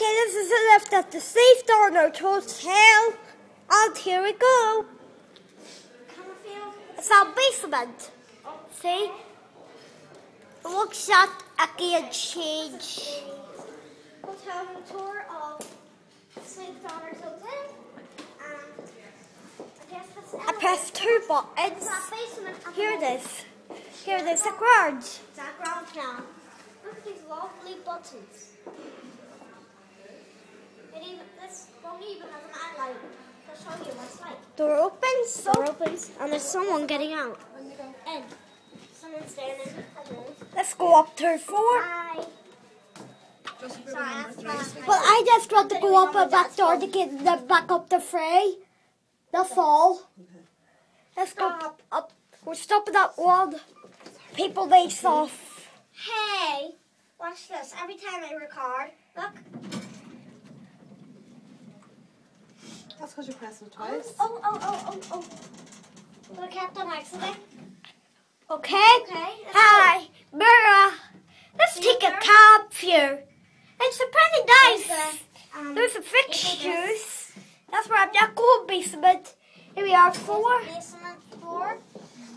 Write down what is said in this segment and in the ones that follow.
Okay, this is a lift at the Slieve Donard Hotel. And here we go. It's our basement. See? It looks at again change. Hotel tour of Slieve Donard's Hotel. And I guess that's I press two buttons. It's our basement. at the Here it moment. Here it is, the cards. It's our ground now. Look at these lovely buttons. It even, this one even has an outline to show you what it's like. Door opens. Door opens and oh, there's someone getting out. In. Someone's staying in. Hello. Let's go up to four. Hi. Sorry. Well, I just want to go up a back door to get the back up the fray. That's all. Let's go up. up. We're stopping that one. People lace off. Hey, watch this. Every time I record, look. That's because you pressed it twice. Oh, oh, oh, oh, oh. But I kept on accident. Okay? Okay. let's Hi, Mira. Let's take a cab here. It's a pretty go. nice. Um, There's a fixtures. That's where I'm not going basement. Here we are, four. Basement floor.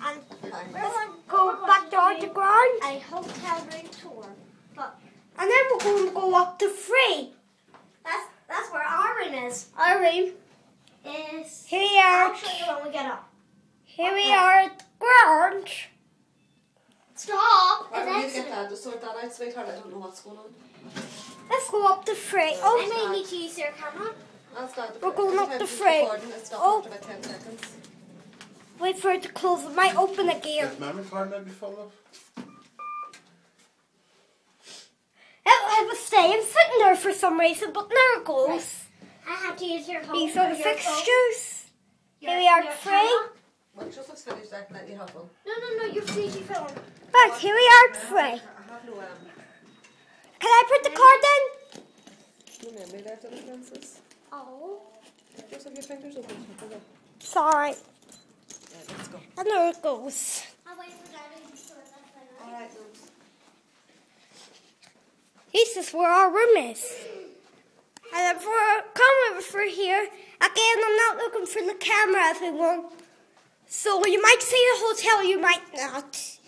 And we're Let's going go back down to ground. a hotel room tour. But And then we're going to go up to three. that's that's where our room is. Our room. Is Here we are. I'll show you when we get up. Here we are at the ground. Stop! Right, It's we need to get excellent. that to sort that out, sweetheart. I don't know what's going on. Let's go up to three. I Oh, may need to use your camera. That's not We're going up the she's fray. recording, It stops Oh. about 10 seconds. wait for it to close. It might open again. Is memory card maybe full of? Oh, it was staying sitting there for some reason, but there it goes. I have to use your phone. These are the fixtures. Here we are, your free. camera. When just looks finished, I can let you have. No, no, no, your Fiji phone. But here we are at three. I have no, um, Can I put the card in? no memory left on. Oh. Just have your fingers open. Sorry. Right, let's go. And there it goes. I'll wait for Daddy to sort that. Alright, Luz. This is where our room is. And if we're coming over here, again, I'm not looking for the camera everyone. So you might see the hotel, you might not.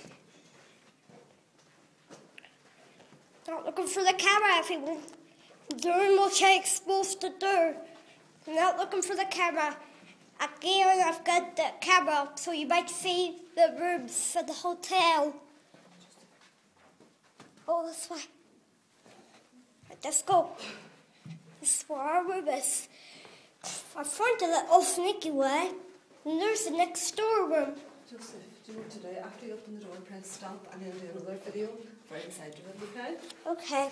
Not looking for the camera everyone. Doing what I supposed to do. Not looking for the camera. Again, I've got the camera up, so you might see the rooms for the hotel. Oh, this way. Let's go. This is where our room is. I found a little sneaky way. And there's the next door room. Joseph, do you know today, after you open the door, press stop and then do another video right inside the room, okay? Okay.